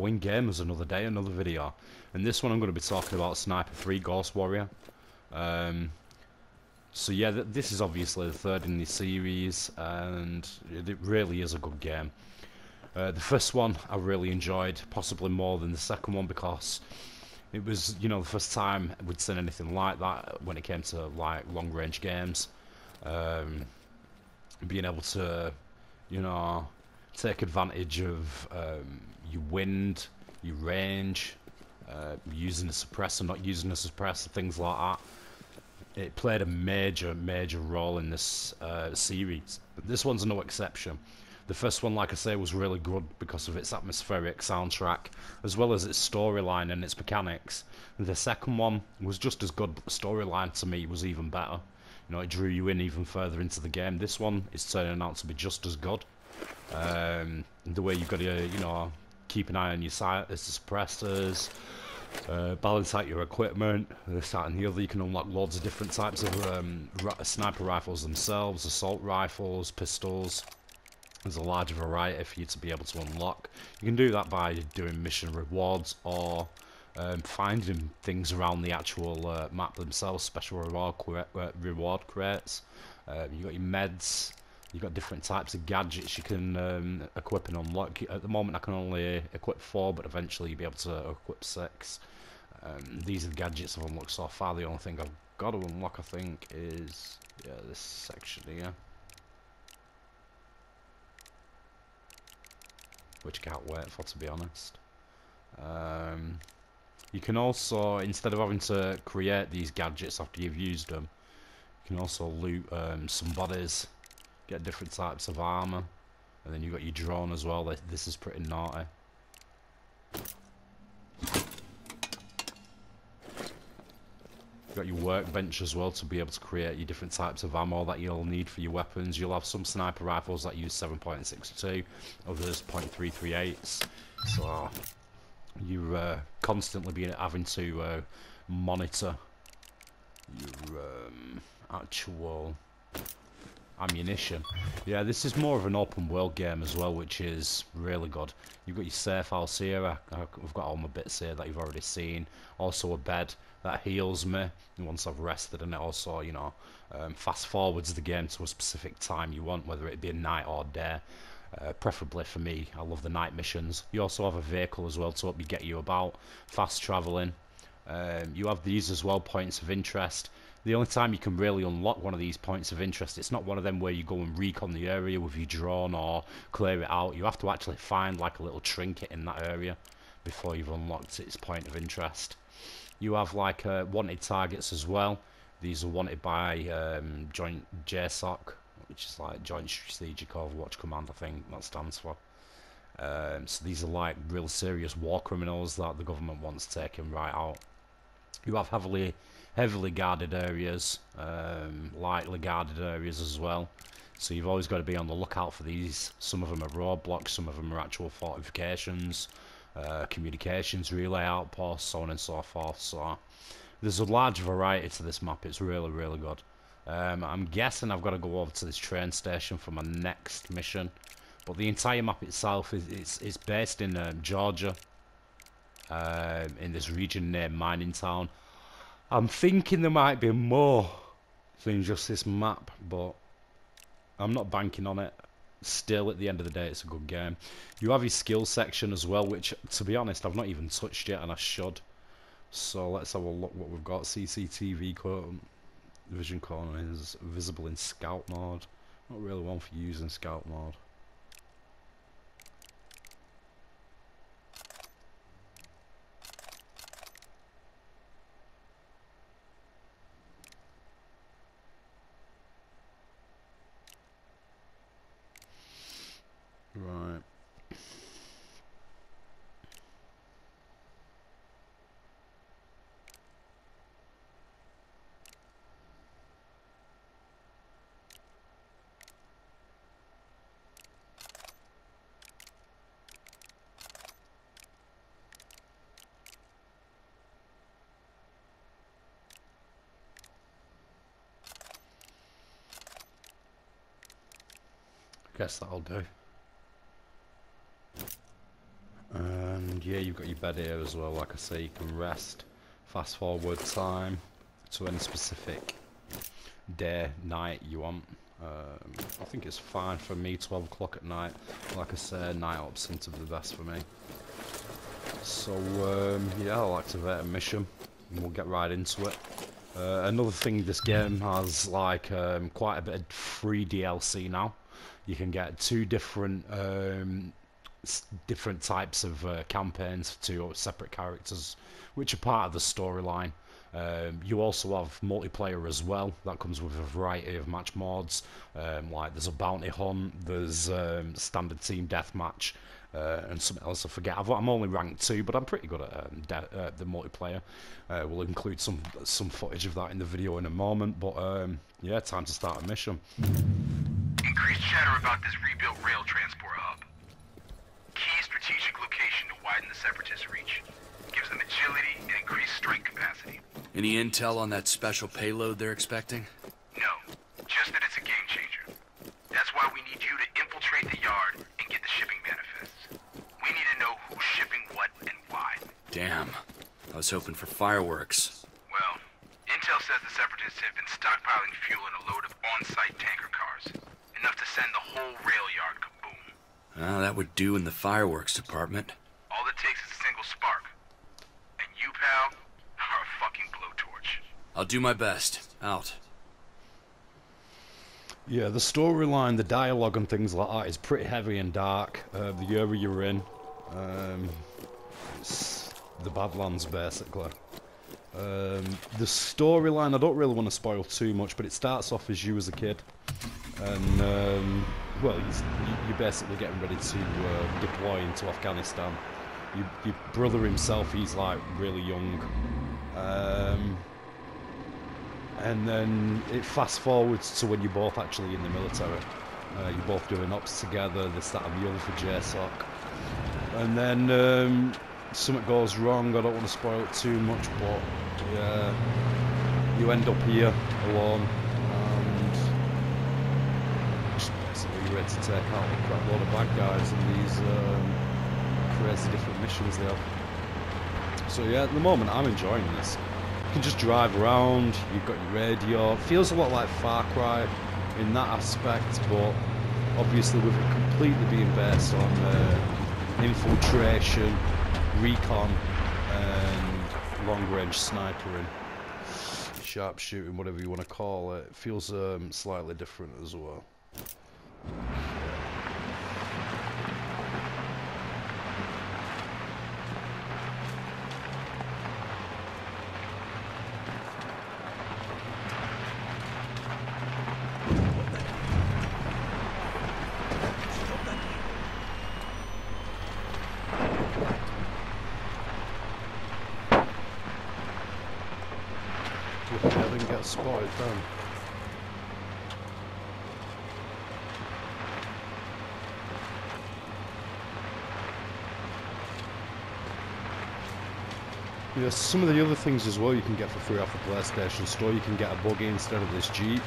going gamers another day, another video. And this one I'm going to be talking about Sniper 3 Ghost Warrior. Um, so yeah, th this is obviously the third in the series, and it really is a good game. Uh, the first one I really enjoyed, possibly more than the second one because it was, you know, the first time we'd seen anything like that when it came to like long range games. Um, being able to, you know, take advantage of um, your wind, your range, uh, using a suppressor, not using a suppressor, things like that. It played a major, major role in this uh, series. This one's no exception. The first one, like I say, was really good because of its atmospheric soundtrack, as well as its storyline and its mechanics. The second one was just as good, but the storyline to me was even better. You know, it drew you in even further into the game. This one is turning out to be just as good. Um, the way you've got to, you know, keep an eye on your suppressors, uh, balance out your equipment, this, that and the other. You can unlock loads of different types of um, sniper rifles themselves, assault rifles, pistols. There's a large variety for you to be able to unlock. You can do that by doing mission rewards or um, finding things around the actual uh, map themselves, special reward, uh, reward crates. Uh, you've got your meds, you've got different types of gadgets you can um, equip and unlock. At the moment I can only equip four, but eventually you'll be able to equip six. Um, these are the gadgets I've unlocked so far. The only thing I've got to unlock, I think, is yeah, this section here. which I can't wait for to be honest. Um, you can also, instead of having to create these gadgets after you've used them, you can also loot um, some bodies, get different types of armour, and then you've got your drone as well, this is pretty naughty. You've got your workbench as well to be able to create your different types of ammo that you'll need for your weapons. You'll have some sniper rifles that use 7.62, others .338s. So you're uh, constantly being having to uh, monitor your um, actual ammunition. Yeah, this is more of an open world game as well, which is really good. You've got your safe house here. I, have got all my bits here that you've already seen. Also a bed that heals me once I've rested, and it also, you know, um, fast forwards the game to a specific time you want, whether it be a night or day. Uh, preferably for me, I love the night missions. You also have a vehicle as well to help you get you about, fast travelling. Um, you have these as well, points of interest the only time you can really unlock one of these points of interest, it's not one of them where you go and recon the area with your drone or clear it out. You have to actually find like a little trinket in that area before you've unlocked its point of interest. You have like uh, wanted targets as well. These are wanted by um, Joint JSOC, which is like Joint Strategic Overwatch Command, I think that stands for. Um, so these are like real serious war criminals that the government wants taken right out. You have heavily heavily guarded areas, um, lightly guarded areas as well. So you've always got to be on the lookout for these. Some of them are roadblocks, some of them are actual fortifications, uh, communications, relay outposts, so on and so forth. So there's a large variety to this map. It's really, really good. Um, I'm guessing I've got to go over to this train station for my next mission. But the entire map itself is it's, it's based in um, Georgia, uh, in this region near Mining Town. I'm thinking there might be more than just this map, but I'm not banking on it. Still, at the end of the day, it's a good game. You have your skill section as well, which, to be honest, I've not even touched yet, and I should. So let's have a look what we've got. CCTV vision corner is visible in scout mode. Not really one for using scout mode. Guess that'll do. And yeah, you've got your bed here as well, like I say, you can rest. Fast forward time to any specific day, night you want. Um, I think it's fine for me, 12 o'clock at night. Like I said, night ops seem to be the best for me. So, um, yeah, I'll activate a mission and we'll get right into it. Uh, another thing, this game has like um, quite a bit of free DLC now. You can get two different um, different types of uh, campaigns for two separate characters, which are part of the storyline. Um, you also have multiplayer as well. That comes with a variety of match mods. Um, like there's a bounty hunt, there's um, standard team deathmatch, uh, and something else I forget. i am only ranked two, but I'm pretty good at um, uh, the multiplayer. Uh, we'll include some some footage of that in the video in a moment. But um, yeah, time to start a mission. Increased chatter about this rebuilt rail transport hub. Key strategic location to widen the Separatist reach. Gives them agility and increased strength capacity. Any intel on that special payload they're expecting? No, just that it's a game changer. That's why we need you to infiltrate the yard and get the shipping manifests. We need to know who's shipping what and why. Damn. I was hoping for fireworks. Well, intel says the Separatists have been stockpiling fuel in a load of on-site tanker cars. Enough to send the whole rail yard kaboom. Well, that would do in the fireworks department. All it takes is a single spark. And you, pal, are a fucking blowtorch. I'll do my best. Out. Yeah, the storyline, the dialogue and things like that is pretty heavy and dark. Uh, the area you're in, um, it's the Badlands basically. Um, the storyline, I don't really want to spoil too much, but it starts off as you as a kid. And, um, well, you're basically getting ready to uh, deploy into Afghanistan. Your, your, brother himself, he's like really young. Um, and then it fast forwards to when you're both actually in the military. Uh, you're both doing ops together, this, that, and the other for JSOC. And then um, something goes wrong. I don't want to spoil it too much, but yeah, you end up here alone, and just basically ready to take out a crap load of bad guys in these um, crazy different missions they have. So yeah, at the moment I'm enjoying this. You can just drive around, you've got your radio. It feels a lot like Far Cry in that aspect, but obviously with it completely being based on uh, infiltration, recon, and long-range snipering, sharpshooting, whatever you want to call it. Feels um, slightly different as well. spotted done. Yeah, some of the other things as well you can get for free off the PlayStation Store. You can get a buggy instead of this Jeep.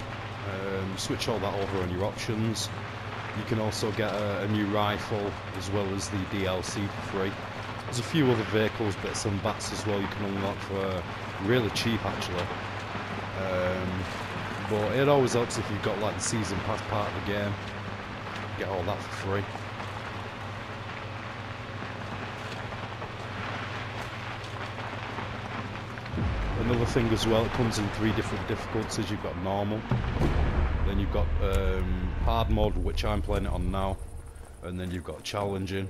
Um, switch all that over on your options. You can also get a, a, new rifle as well as the DLC for free. There's a few other vehicles, bits and bats as well you can unlock for really cheap actually. Um, but it always helps if you've got like the season pass part of the game. Get all that for free. Another thing as well, it comes in three different difficulties. You've got normal, then you've got um, hard mode, which I'm playing it on now, and then you've got challenging.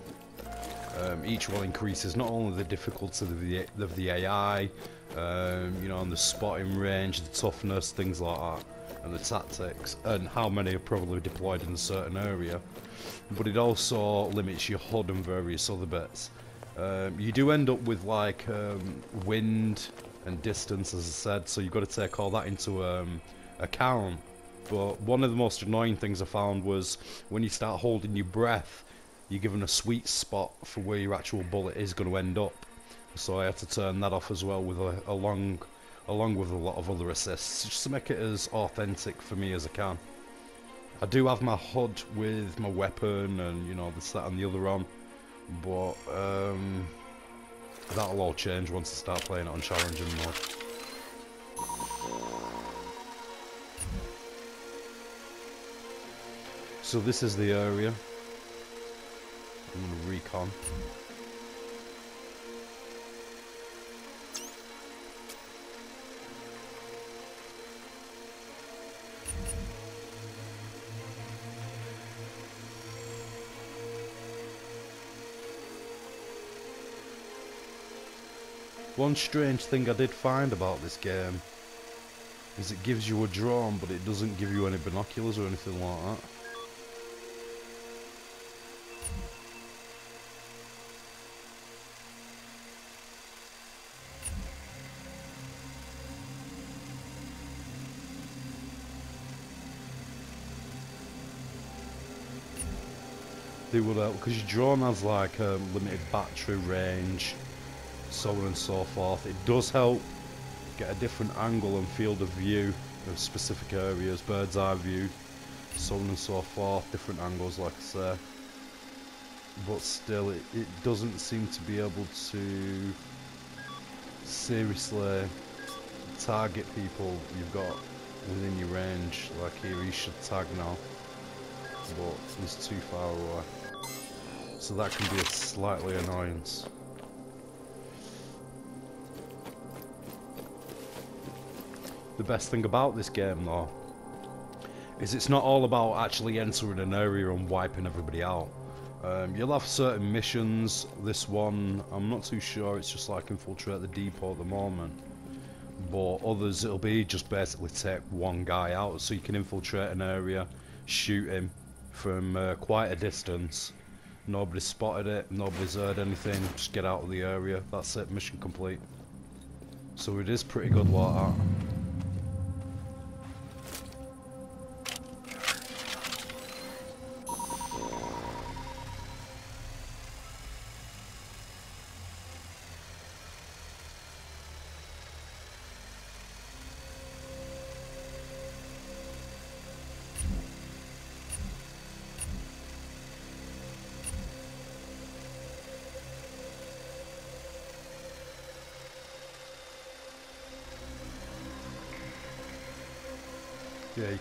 Um, each one increases not only the difficulty of the, of the AI, um, you know, on the spotting range, the toughness, things like that, and the tactics, and how many are probably deployed in a certain area. But it also limits your HUD and various other bits. Um, you do end up with like um, wind and distance, as I said, so you've got to take all that into um, account. But one of the most annoying things I found was when you start holding your breath, you're given a sweet spot for where your actual bullet is going to end up so I had to turn that off as well with a, along along with a lot of other assists just to make it as authentic for me as I can. I do have my HUD with my weapon and you know this that and the other on but um, That'll all change once I start playing it on challenging mode. So this is the area. I'm gonna recon. One strange thing I did find about this game is it gives you a drone but it doesn't give you any binoculars or anything like that. They would uh, help because your drone has like a limited battery range, so on and so forth. It does help get a different angle and field of view of specific areas, bird's eye view, so on and so forth, different angles like I say. But still, it, it doesn't seem to be able to seriously target people you've got within your range. Like here, he should tag now, but he's too far away. So that can be a slightly annoyance. The best thing about this game though is it's not all about actually entering an area and wiping everybody out. Um, you'll have certain missions. This one, I'm not too sure. It's just like infiltrate the depot at the moment. But others, it'll be just basically take one guy out, so you can infiltrate an area, shoot him from uh, quite a distance. Nobody's spotted it. Nobody's heard anything. Just get out of the area. That's it. Mission complete. So it is pretty good like that.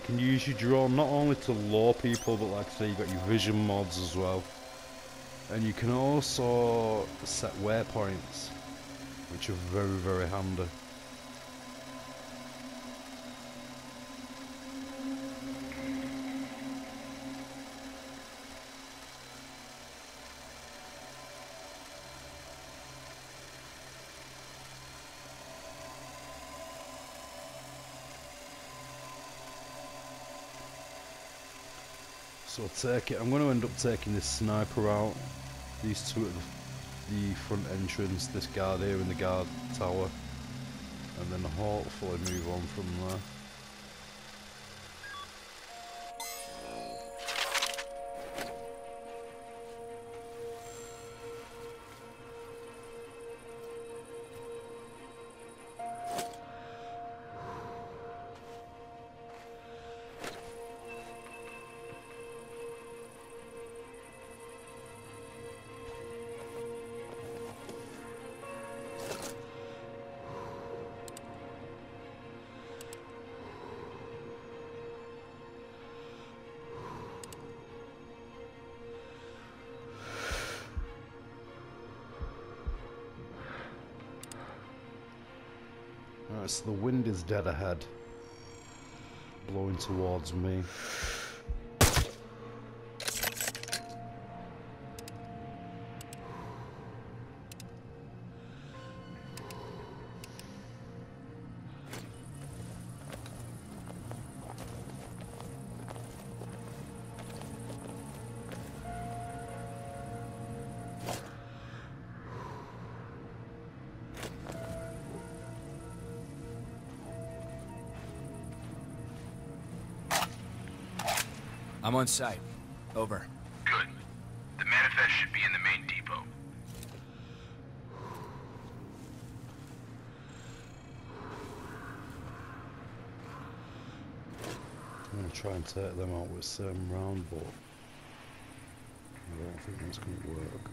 Can use your drone not only to lure people, but like I say, you've got your vision mods as well. And you can also set waypoints, which are very, very handy. So take it. I'm going to end up taking this sniper out. These two at the, front entrance, this guard here in the guard tower. And then hopefully move on from there. Dead ahead. Blowing towards me. I'm on site. Over. Good. The manifest should be in the main depot. I'm going to try and take them out with some round, but I don't think that's going to work.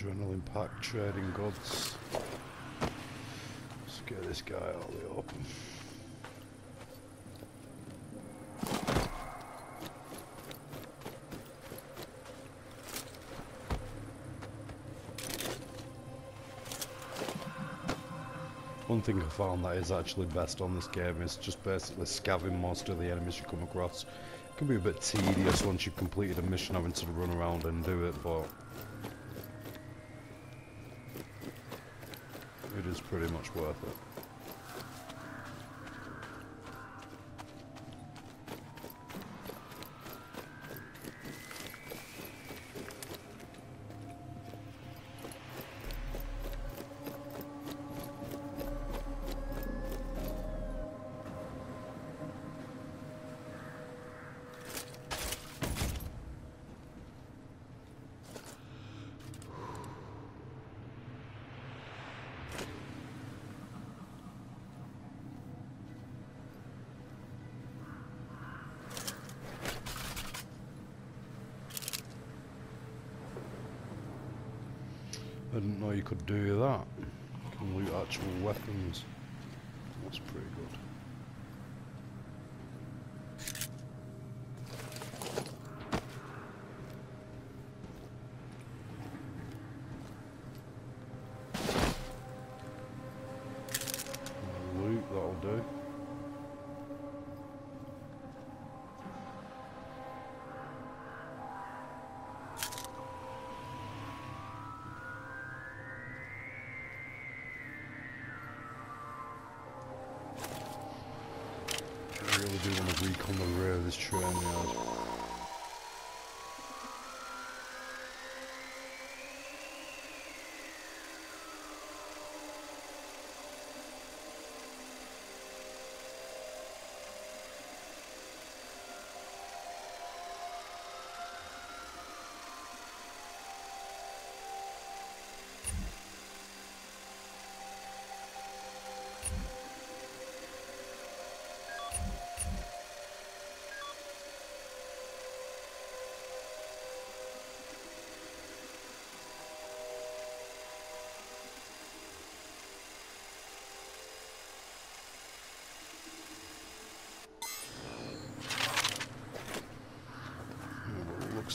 Adrenaline pack trading goods. Let's get this guy out of the open. One thing I found that is actually best on this game is just basically scavenging most of the enemies you come across. It can be a bit tedious once you've completed a mission having to run around and do it, but it is pretty much worth it. I didn't know you could do that. You can loot actual weapons. That's pretty good. Really do want to recon the rear of this train yard.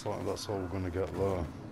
Looks like that's all we're going to get there.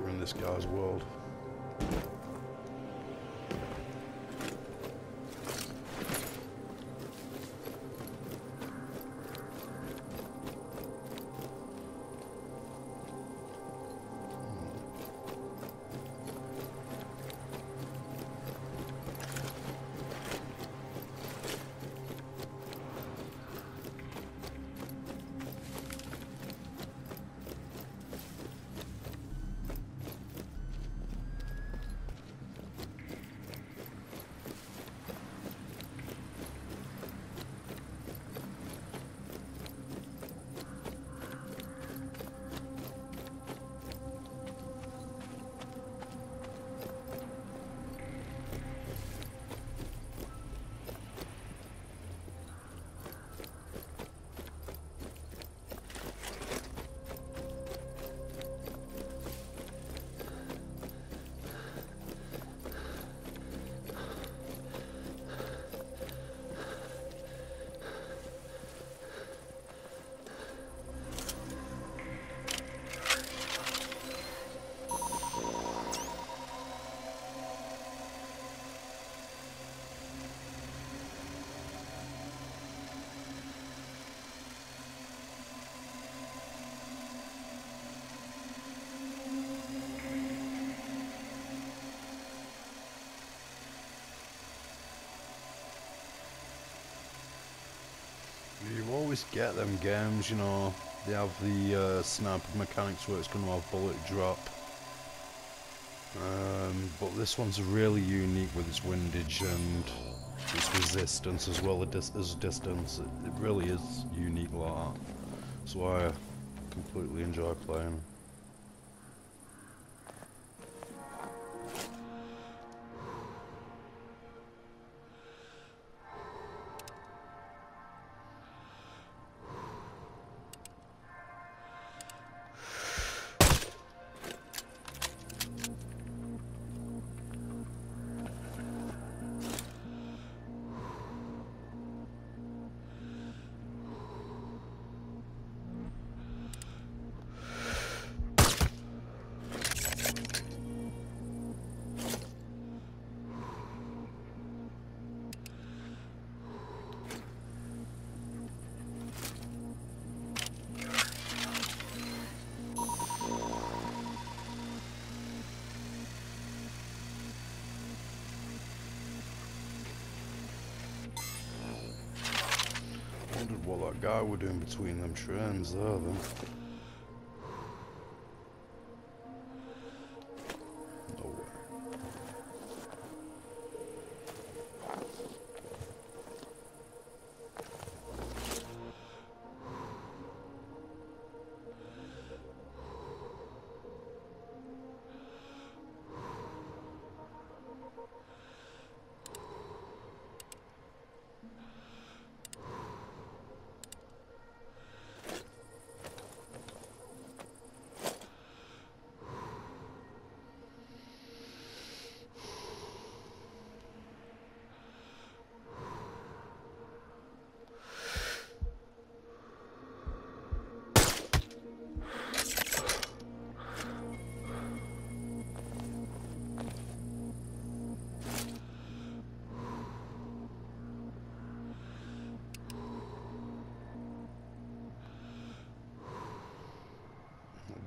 We're in this guy's world. Always get them games, you know. They have the uh, sniper mechanics where it's going to have bullet drop. Um, but this one's really unique with its windage and its resistance as well as distance. It, it really is unique like that. That's why I completely enjoy playing. Guy we're doing between them trains there then.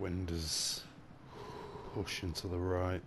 Wind is pushing to the right.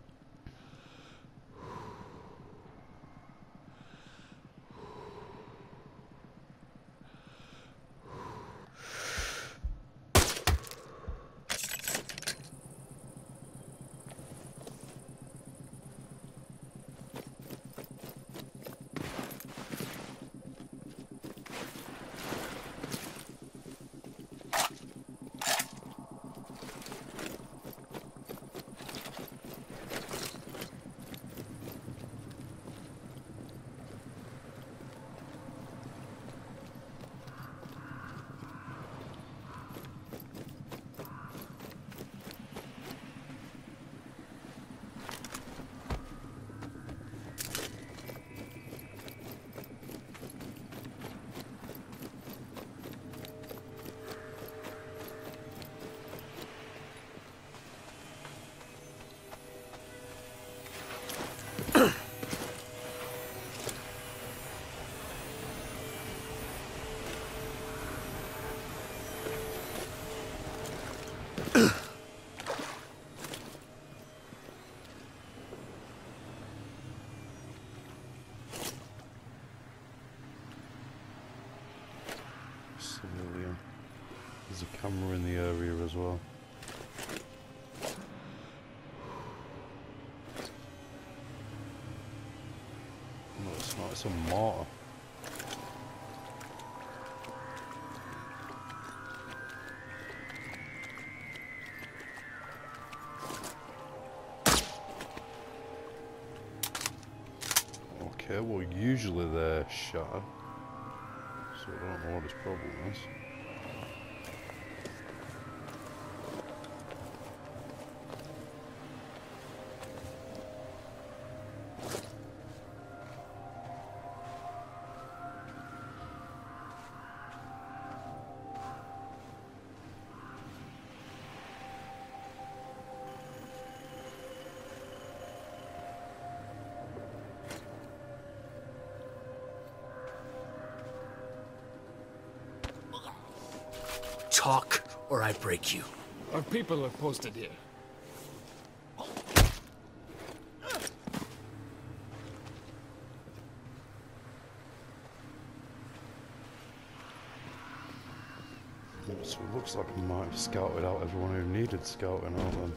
There's a camera in the uh, area as well. No, it's not. It's a mortar. Okay, well usually they're shut. So I don't know what his problem is. Or I break you. Our people are posted here. It Looks like we might have scouted out everyone who needed scouting out then.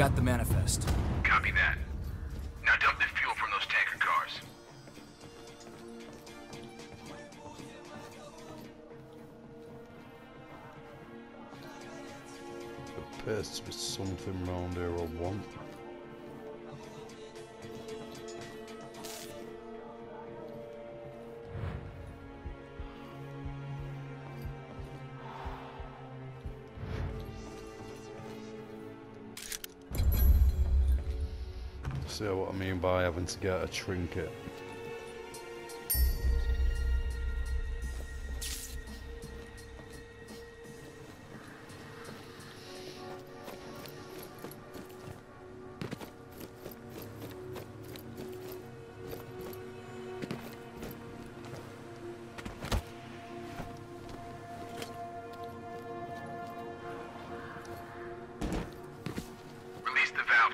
Got the manifest. That. Now dump the fuel from those tanker cars. There appears be something round here I want. See what I mean by having to get a trinket.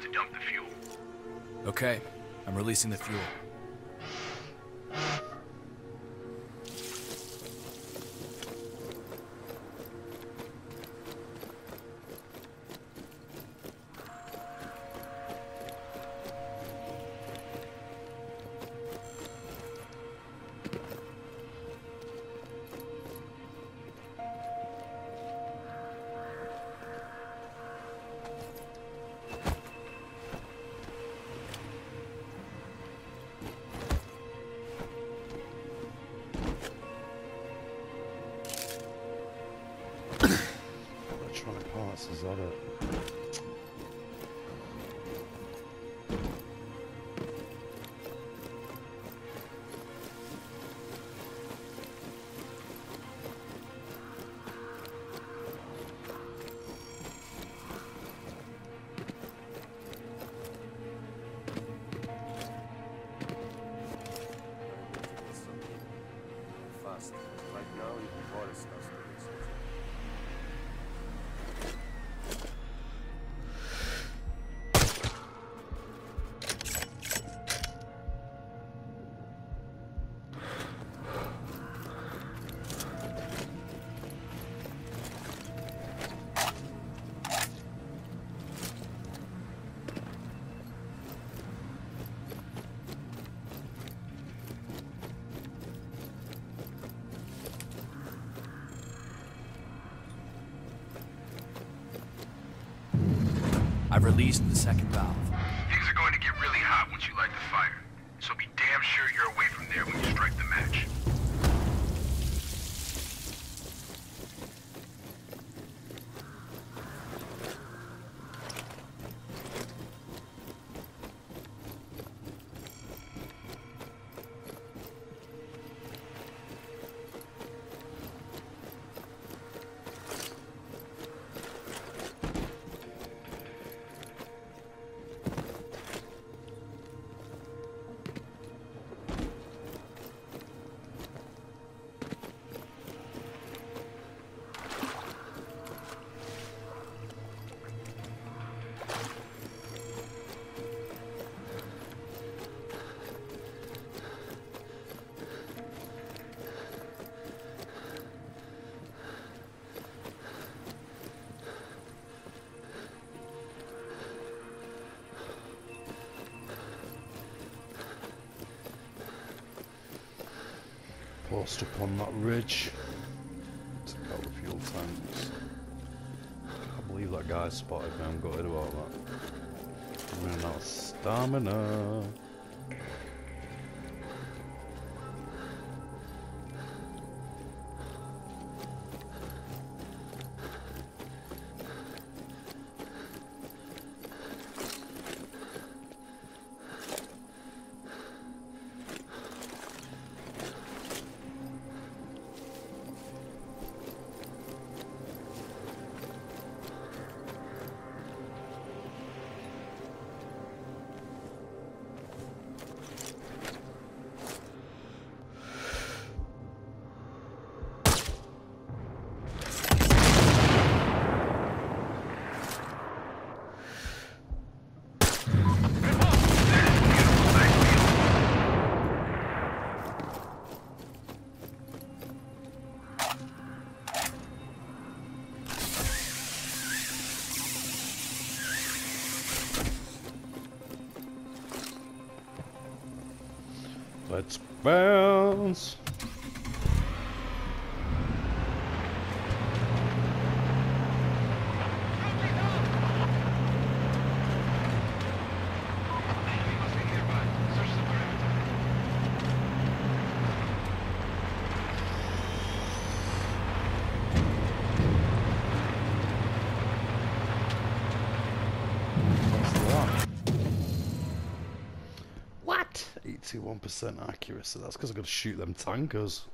To dump the fuel. Okay, I'm releasing the fuel. I've released the second valve. Post up on that ridge. Take out the fuel tanks. I believe that guy spotted me. I'm gutted about that. I'm out stamina. 91% accuracy. That's because I've got to shoot them tankers.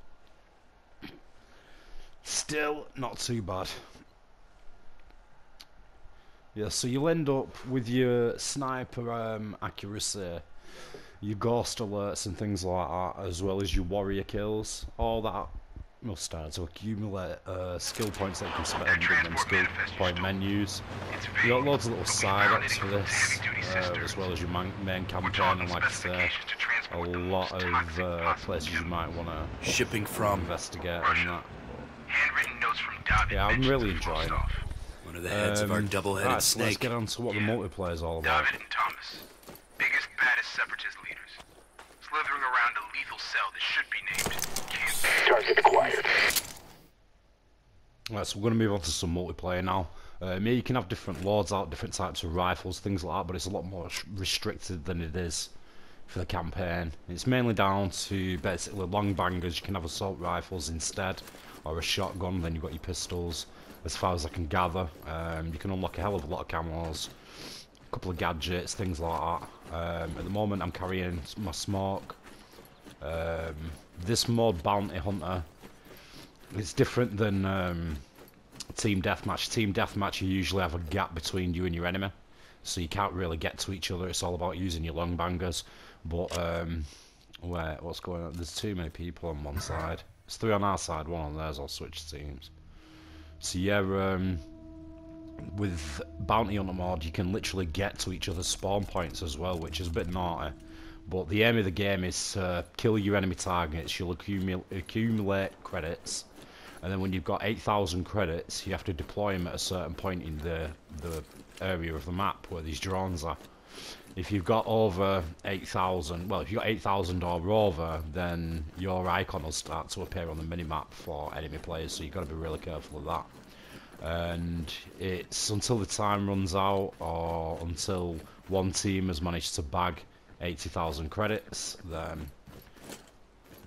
Still not too bad. Yeah, so you'll end up with your sniper um, accuracy, your ghost alerts and things like that, as well as your warrior kills. All that will start to accumulate uh, skill points that you can spend in them skill point menus. You got loads of little side ups for this, uh, as well as your main, main campaign, and like I say, a lot of uh, places you might want to Shipping from investigate and that. Handwritten notes from David. Yeah, I'm really enjoying it. one of the heads of our Um, double-headed right, so let's get on to what the multiplayer's all about. David and Thomas. Biggest, baddest separatist leaders. Slithering around a lethal cell that should be named Camp. Target acquired. Right, so we're going to move on to some multiplayer now. Um, yeah, you can have different lords out, different types of rifles, things like that, but it's a lot more restricted than it is for the campaign. It's mainly down to basically long bangers. You can have assault rifles instead, or a shotgun. Then you've got your pistols. As far as I can gather, um, you can unlock a hell of a lot of camos, a couple of gadgets, things like that. Um, at the moment, I'm carrying my smoke. Um, this mod bounty hunter it's different than um, team deathmatch. Team deathmatch, you usually have a gap between you and your enemy, so you can't really get to each other. It's all about using your long bangers. But um, where what's going on? There's too many people on one side. It's three on our side, one on theirs. I'll switch teams. So yeah, um, with bounty on the mod, you can literally get to each other's spawn points as well, which is a bit naughty. But the aim of the game is to kill your enemy targets. You'll accumulate accumulate credits, and then when you've got 8,000 credits, you have to deploy them at a certain point in the the area of the map where these drones are. If you've got over 8,000, well, if you've got 8,000 or over, then your icon will start to appear on the minimap for enemy players, so you've got to be really careful of that. And it's until the time runs out, or until one team has managed to bag 80,000 credits, then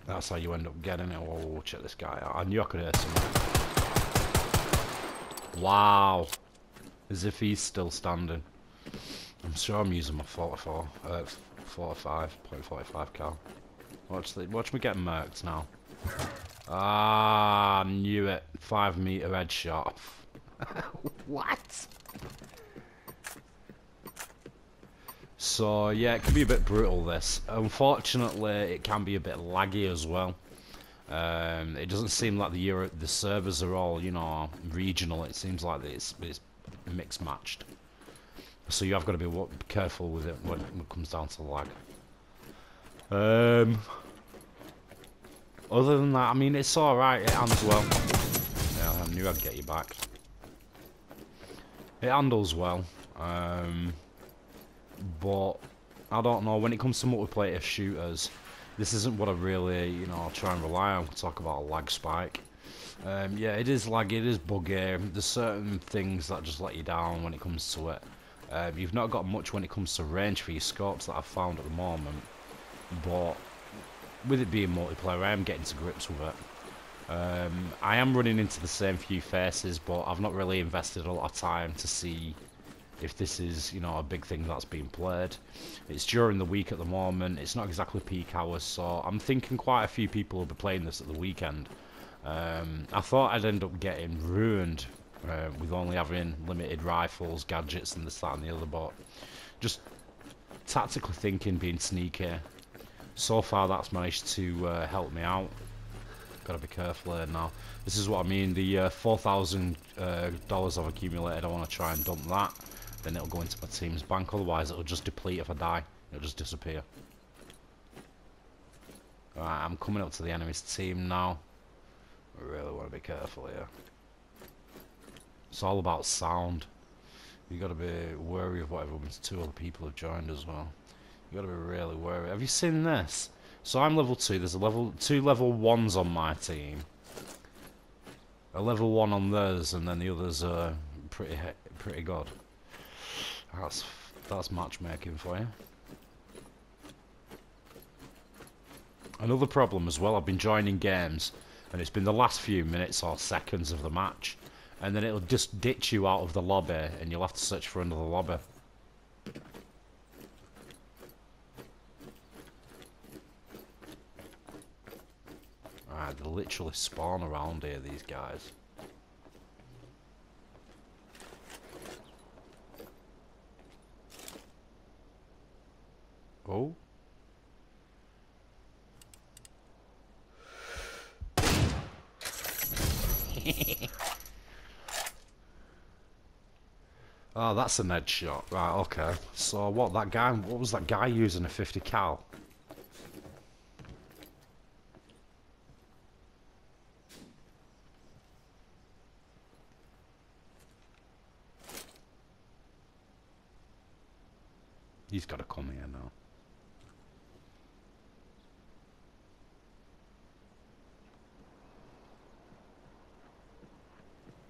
that's how you end up getting it. Oh, check this guy out. I knew I could hear something. Wow. As if he's still standing. I'm sure I'm using my 44, uh, 45.45 cal. Watch, the, watch me get murked now. Ah, knew it. Five meter headshot. what? So yeah, it can be a bit brutal. This, unfortunately, it can be a bit laggy as well. Um, it doesn't seem like the Euro the servers are all you know regional. It seems like it's it's mixed matched. So you have got to be careful with it when it comes down to lag. Um. Other than that, I mean, it's all right. It handles well. Yeah, I knew I'd get you back. It handles well. Um, but I don't know when it comes to multiplayer shooters this isn't what I really, you know, try and rely on. Talk about a lag spike. Um, yeah, it is laggy, It is buggy. There's certain things that just let you down when it comes to it. Um, you've not got much when it comes to range for your scopes that I've found at the moment, but with it being multiplayer, I am getting to grips with it. Um, I am running into the same few faces, but I've not really invested a lot of time to see if this is, you know, a big thing that's being played. It's during the week at the moment. It's not exactly peak hours, so I'm thinking quite a few people will be playing this at the weekend. Um, I thought I'd end up getting ruined uh, with only having limited rifles, gadgets, and this, that, and the other, but just tactically thinking, being sneaky. So far, that's managed to uh, help me out. Gotta be careful here now. This is what I mean. The uh, $4,000 uh, I've accumulated, I want to try and dump that. Then it'll go into my team's bank. Otherwise, it'll just deplete if I die. It'll just disappear. I'm coming up to the enemy's team now. I really want to be careful here. It's all about sound. You got to be wary of whatever happens. Two other people have joined as well. You got to be really wary. Have you seen this? So I'm level two. There's a level two level ones on my team. A level one on theirs, and then the others are pretty pretty good. That's that's matchmaking for you. Another problem as well. I've been joining games, and it's been the last few minutes or seconds of the match, and then it'll just ditch you out of the lobby, and you'll have to search for another lobby. Alright, they literally spawn around here, these guys. Oh. oh, that's an edge shot. Right, okay. So what that guy what was that guy using a 50 cal? He's got to come here now.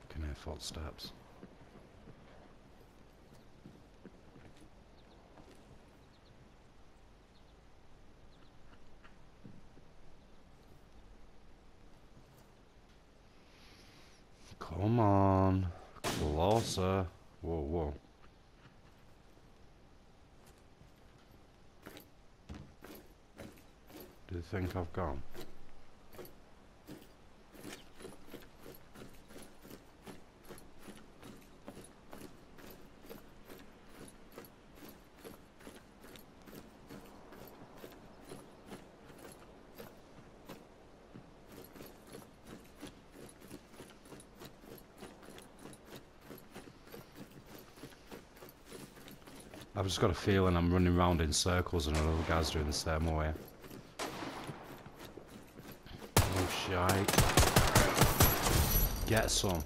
Can hear footsteps. Come on. Closer. Whoa, whoa. Do you think I've gone? I've just got a feeling I'm running around in circles and another guy's doing the same way. Get some.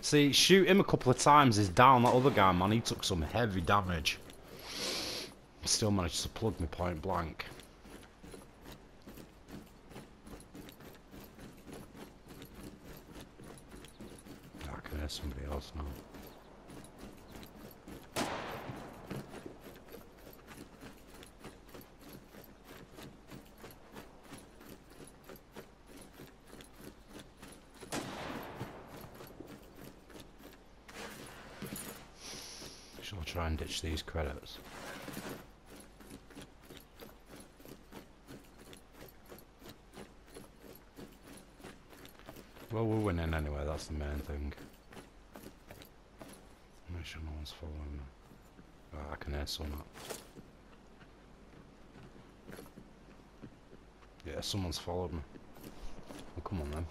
See, shoot him a couple of times, he's down. That other guy, man, he took some heavy damage. Still managed to plug me point blank. I can hear somebody else now. Ditch these credits? Well, we're winning anyway, that's the main thing. Make sure no one's following me. Oh, I can hear some up. Yeah, someone's followed me. Well, come on then.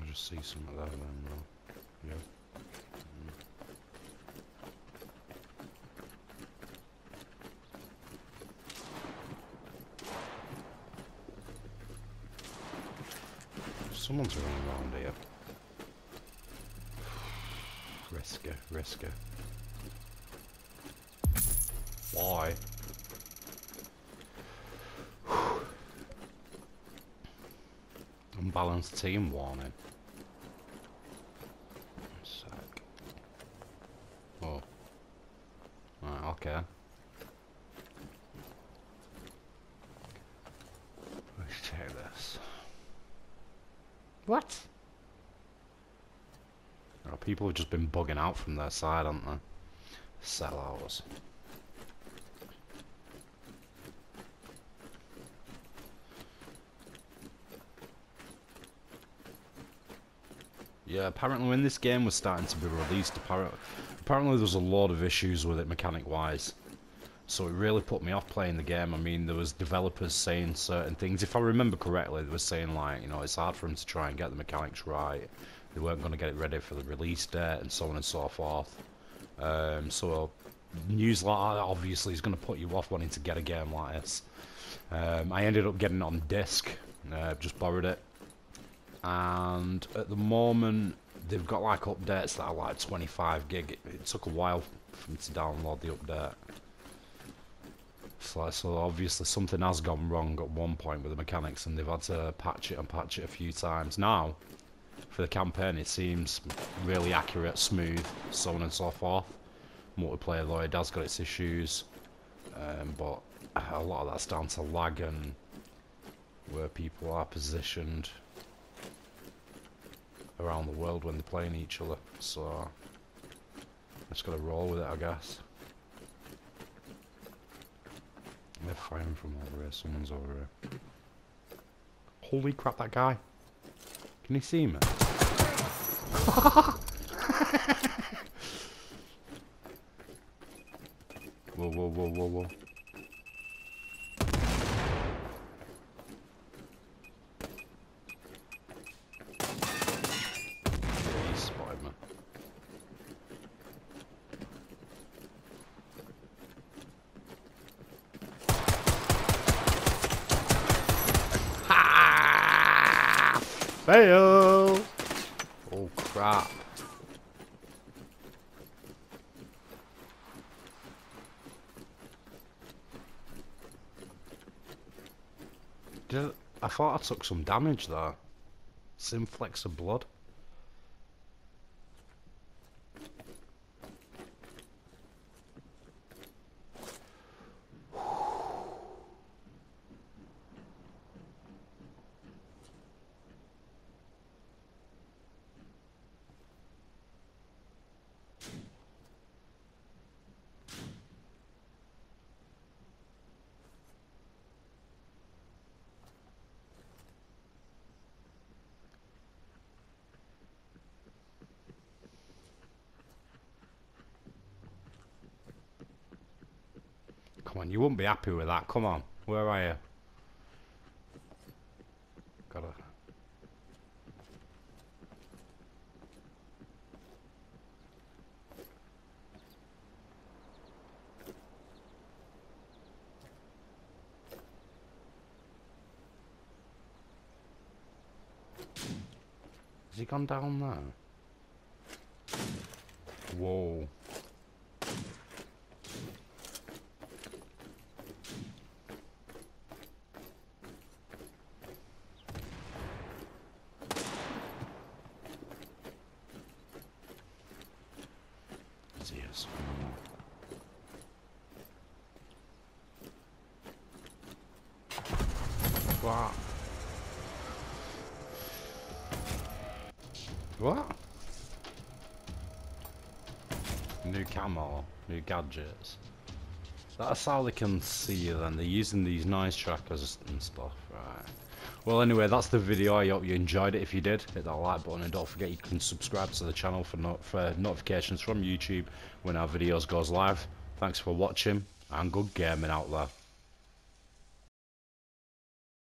I just see some of that then, though. Yeah. Someone's running around here. Risky, risky. Why? Unbalanced team warning. Sec. Oh. Right, okay. Let's check this. What? People have just been bugging out from their side, haven't they? Sellouts. Yeah, apparently when this game was starting to be released, apparently, apparently there was a lot of issues with it mechanic-wise. So it really put me off playing the game. I mean, there was developers saying certain things. If I remember correctly, they were saying like, you know, it's hard for them to try and get the mechanics right. They weren't going to get it ready for the release date and so on and so forth. Um, so news like that obviously is going to put you off wanting to get a game like this. Um, I ended up getting it on disc. Uh, just borrowed it and at the moment they've got like updates that are like 25 gig. It, it took a while for me to download the update. So, so obviously something has gone wrong at one point with the mechanics and they've had to patch it and patch it a few times. Now, for the campaign it seems really accurate, smooth, so on and so forth. Multiplayer though, it has got its issues, um, but a lot of that's down to lag and where people are positioned around the world when they're playing each other. So, just gotta roll with it, I guess. They're firing from over here. Someone's over here. Holy crap, that guy. Can you see me? whoa, whoa, whoa, whoa, whoa. Yeah, he spotted me. Ha! Fail! Oh crap. Did I thought I took some damage there. Simflex of blood. Come on, you wouldn't be happy with that. Come on. Where are you? Gotta... Has he gone down there? Whoa. Yes. What? What? New camo, new gadgets. That's how they can see you then. They're using these nice trackers and stuff, right. Well anyway, that's the video. I hope you enjoyed it. If you did, hit that like button and don't forget you can subscribe to the channel for, not for notifications from YouTube when our videos goes live. Thanks for watching and good gaming out there.